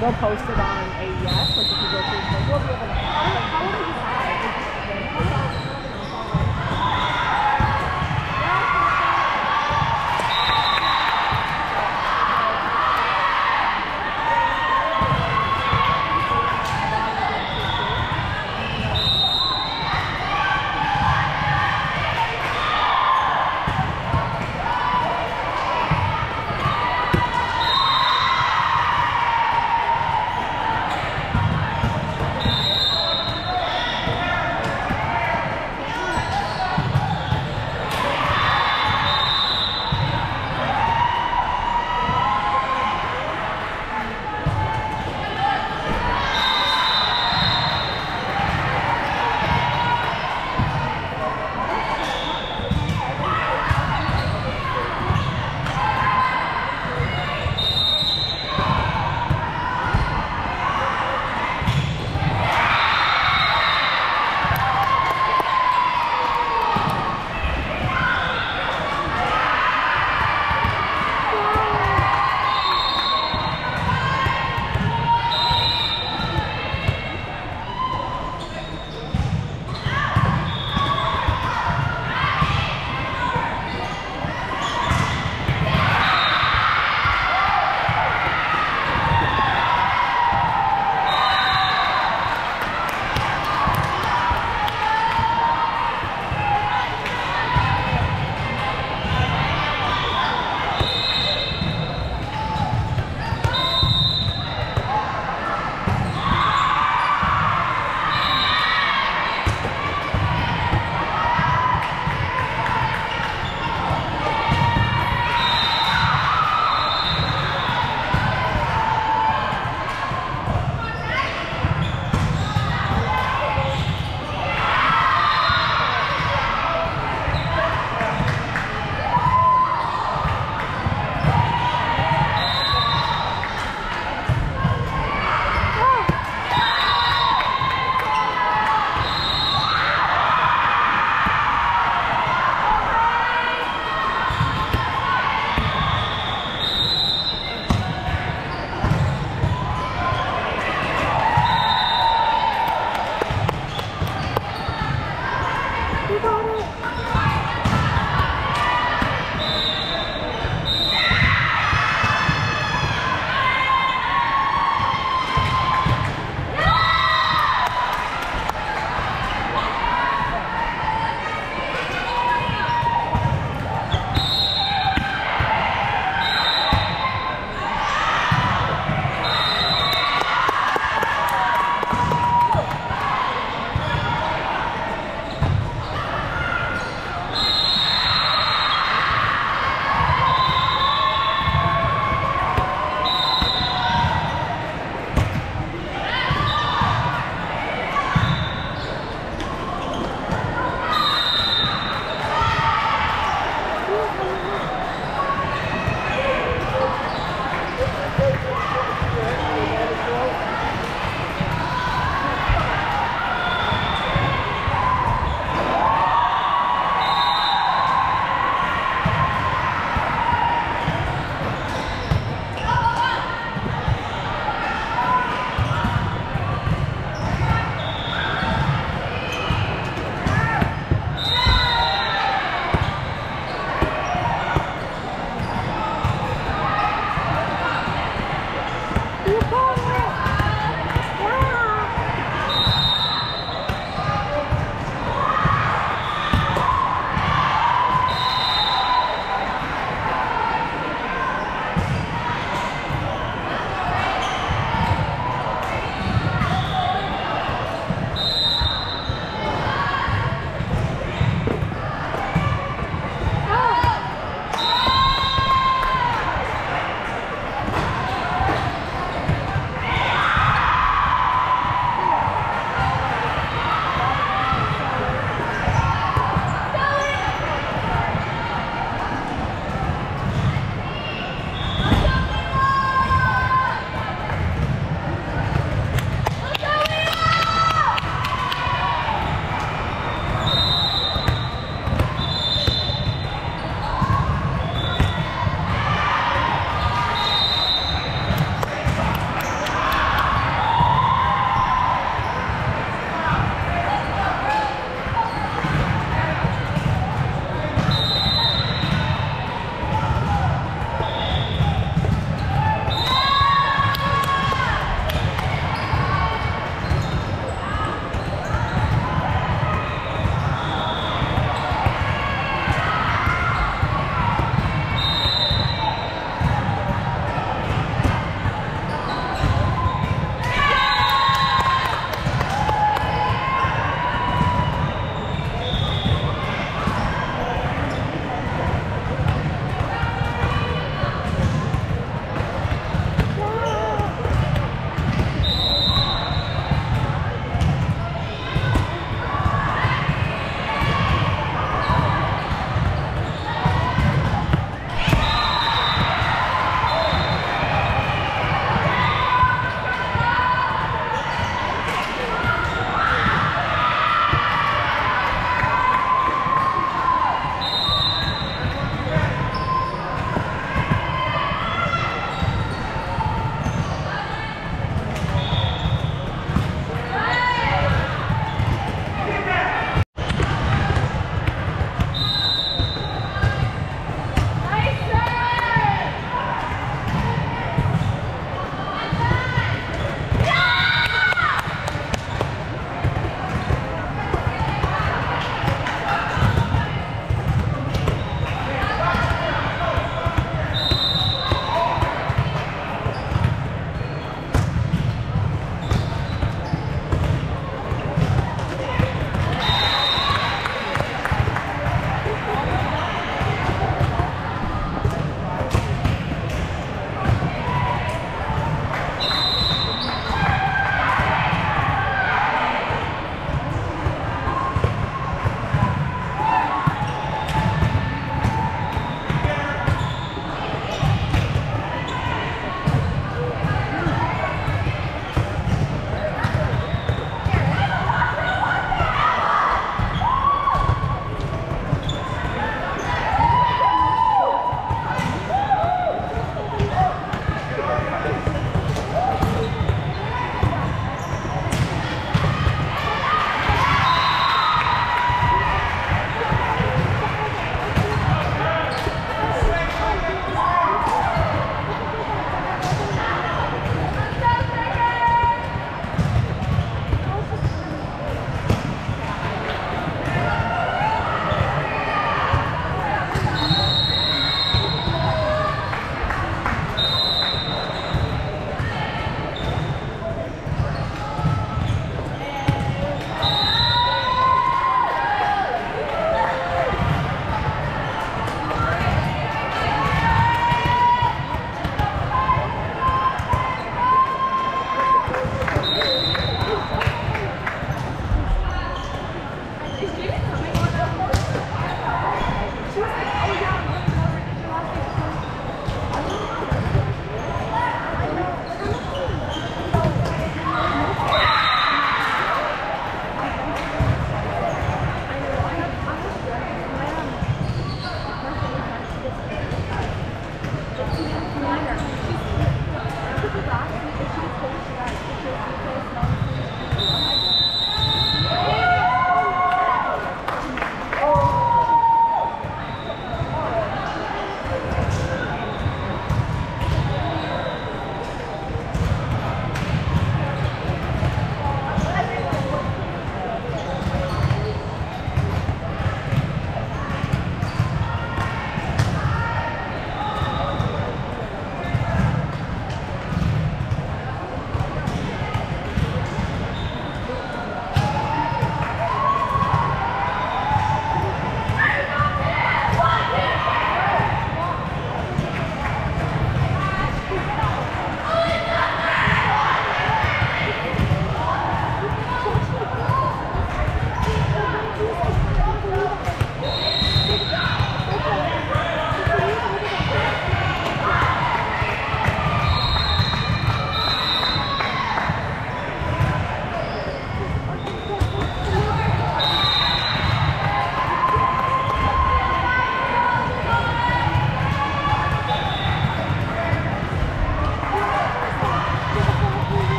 they'll post it on AES. Like if you go through,